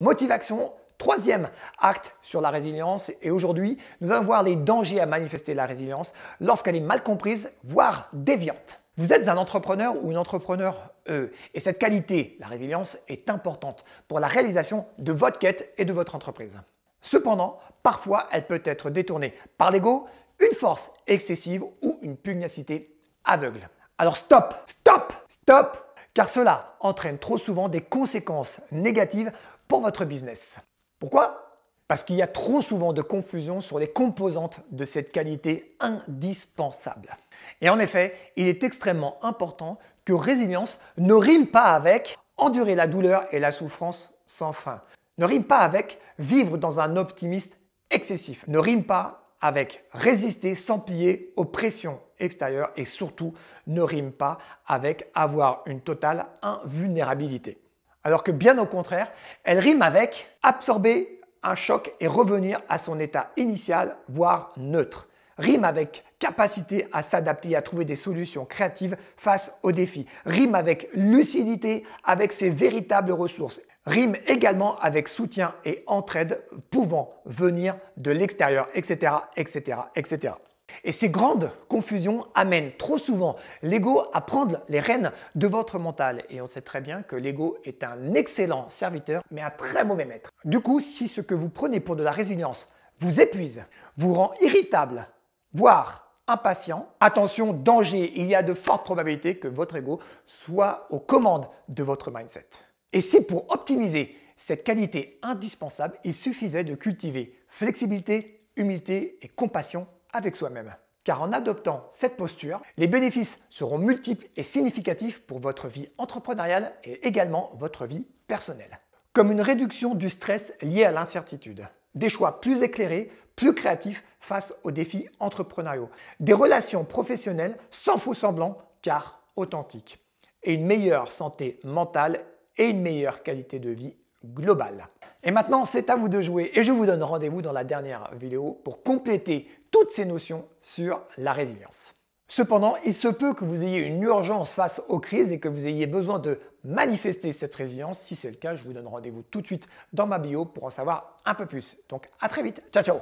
Motivation, troisième acte sur la résilience. Et aujourd'hui, nous allons voir les dangers à manifester la résilience lorsqu'elle est mal comprise, voire déviante. Vous êtes un entrepreneur ou une entrepreneur E. Et cette qualité, la résilience, est importante pour la réalisation de votre quête et de votre entreprise. Cependant, parfois, elle peut être détournée par l'ego, une force excessive ou une pugnacité aveugle. Alors stop, stop, stop, car cela entraîne trop souvent des conséquences négatives pour votre business. Pourquoi? Parce qu'il y a trop souvent de confusion sur les composantes de cette qualité indispensable. Et en effet, il est extrêmement important que résilience ne rime pas avec endurer la douleur et la souffrance sans fin. Ne rime pas avec vivre dans un optimisme excessif. Ne rime pas avec résister sans plier aux pressions extérieures et surtout ne rime pas avec avoir une totale invulnérabilité. Alors que bien au contraire, elle rime avec absorber un choc et revenir à son état initial, voire neutre. Rime avec capacité à s'adapter à trouver des solutions créatives face aux défis. Rime avec lucidité, avec ses véritables ressources. Rime également avec soutien et entraide pouvant venir de l'extérieur, etc., etc., etc. Et ces grandes confusions amènent trop souvent l'ego à prendre les rênes de votre mental. Et on sait très bien que l'ego est un excellent serviteur, mais un très mauvais maître. Du coup, si ce que vous prenez pour de la résilience vous épuise, vous rend irritable, voire impatient, attention, danger, il y a de fortes probabilités que votre ego soit aux commandes de votre mindset. Et si pour optimiser cette qualité indispensable, il suffisait de cultiver flexibilité, humilité et compassion avec soi-même. Car en adoptant cette posture, les bénéfices seront multiples et significatifs pour votre vie entrepreneuriale et également votre vie personnelle. Comme une réduction du stress lié à l'incertitude, des choix plus éclairés, plus créatifs face aux défis entrepreneuriaux, des relations professionnelles sans faux semblants car authentiques, et une meilleure santé mentale et une meilleure qualité de vie globale. Et maintenant, c'est à vous de jouer et je vous donne rendez-vous dans la dernière vidéo pour compléter toutes ces notions sur la résilience. Cependant, il se peut que vous ayez une urgence face aux crises et que vous ayez besoin de manifester cette résilience. Si c'est le cas, je vous donne rendez-vous tout de suite dans ma bio pour en savoir un peu plus. Donc à très vite. Ciao ciao